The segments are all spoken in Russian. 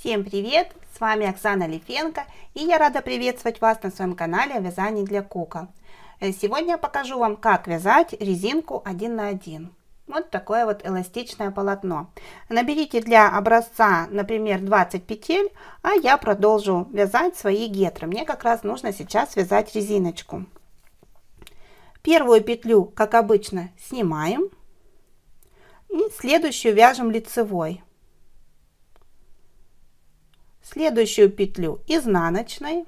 Всем привет! С вами Оксана Лифенко и я рада приветствовать вас на своем канале о вязании для кукол. Э, сегодня я покажу вам, как вязать резинку 1 на 1. Вот такое вот эластичное полотно. Наберите для образца, например, 20 петель, а я продолжу вязать свои гетры. Мне как раз нужно сейчас вязать резиночку. Первую петлю, как обычно, снимаем. И следующую вяжем лицевой следующую петлю изнаночной,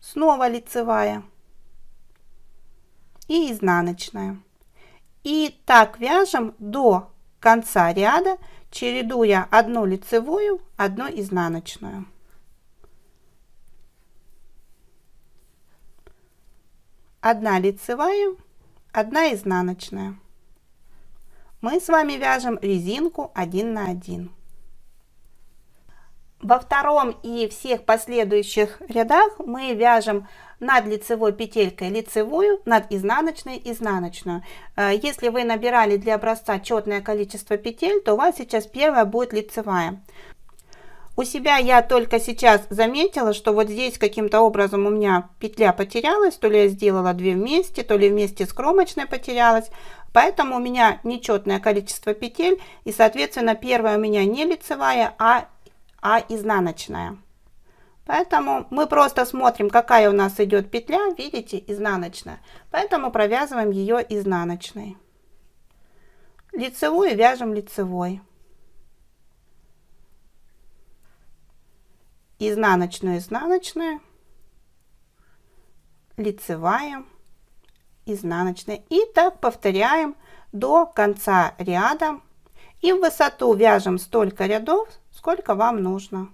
снова лицевая и изнаночная. И так вяжем до конца ряда, чередуя одну лицевую, одну изнаночную. Одна лицевая, одна изнаночная. Мы с вами вяжем резинку 1 на 1. Во втором и всех последующих рядах мы вяжем над лицевой петелькой лицевую, над изнаночной изнаночную. Э, если вы набирали для образца четное количество петель, то у вас сейчас первая будет лицевая. У себя я только сейчас заметила, что вот здесь каким-то образом у меня петля потерялась, то ли я сделала две вместе, то ли вместе с кромочной потерялась. Поэтому у меня нечетное количество петель и, соответственно, первая у меня не лицевая, а а изнаночная. Поэтому мы просто смотрим, какая у нас идет петля, видите, изнаночная. Поэтому провязываем ее изнаночной. Лицевую вяжем лицевой. Изнаночную, изнаночную, лицевая, изнаночная. И так повторяем до конца ряда. И в высоту вяжем столько рядов, сколько вам нужно.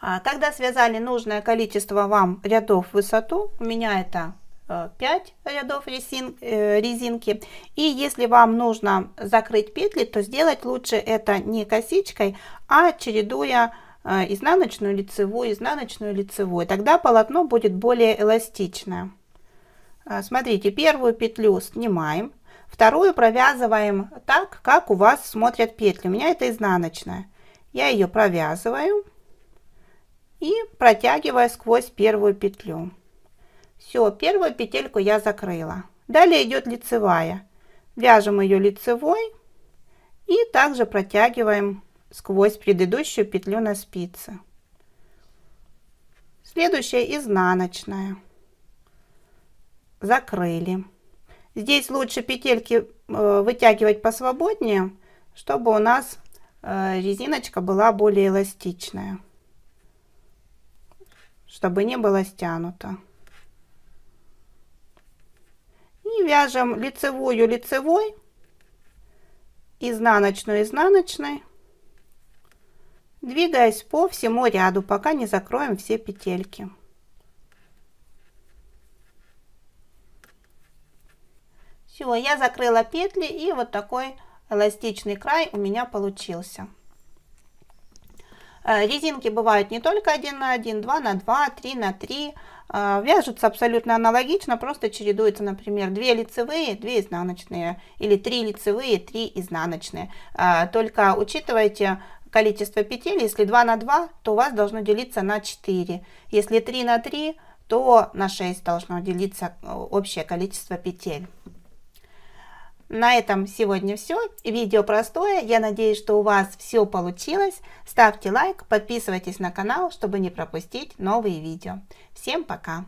А когда связали нужное количество вам рядов в высоту, у меня это 5 э, рядов э, резинки. И если вам нужно закрыть петли, то сделать лучше это не косичкой, а чередуя э, изнаночную лицевую, изнаночную лицевую. Тогда полотно будет более эластичное. Смотрите, первую петлю снимаем, вторую провязываем так, как у вас смотрят петли. У меня это изнаночная. Я ее провязываю и протягиваю сквозь первую петлю. Все, первую петельку я закрыла. Далее идет лицевая. Вяжем ее лицевой и также протягиваем сквозь предыдущую петлю на спице. Следующая изнаночная. Закрыли. Здесь лучше петельки э, вытягивать посвободнее, чтобы у нас Э, резиночка была более эластичная, чтобы не было стянуто. И вяжем лицевую лицевой, изнаночную изнаночной, двигаясь по всему ряду, пока не закроем все петельки. Все, я закрыла петли и вот такой эластичный край у меня получился. Э, резинки бывают не только 1 на 1, 2 на 2, 3 на 3. Э, вяжутся абсолютно аналогично, просто чередуются, например, 2 лицевые, 2 изнаночные, или 3 лицевые, 3 изнаночные. Э, только учитывайте количество петель, если 2 на 2, то у вас должно делиться на 4. Если 3 на 3, то на 6 должно делиться общее количество петель. На этом сегодня все. Видео простое. Я надеюсь, что у вас все получилось. Ставьте лайк, подписывайтесь на канал, чтобы не пропустить новые видео. Всем пока!